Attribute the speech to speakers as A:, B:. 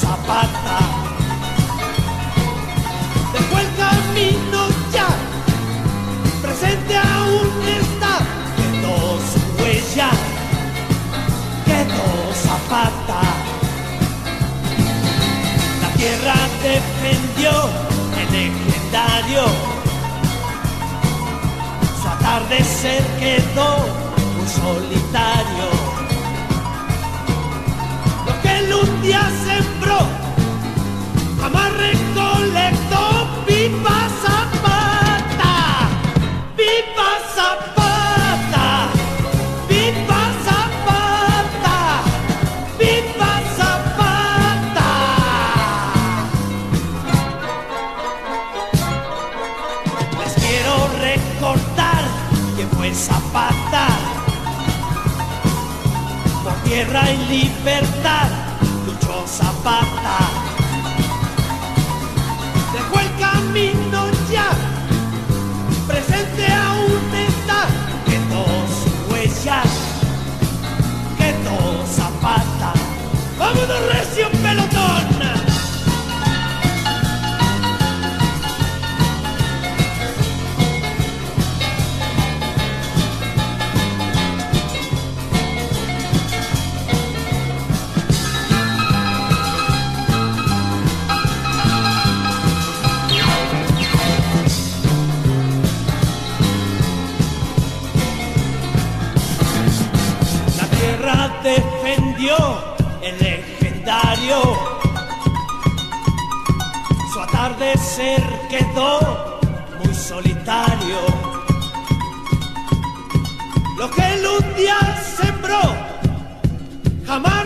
A: Zapata. Dejó el camino ya, presente aún está, quedó su huella, quedó Zapata. La tierra defendió el legendario su atardecer quedó muy solitario. Tierra y libertad luchó Zapata. Defendió el legendario. Su atardecer quedó muy solitario. Lo que él un día sembró, jamás.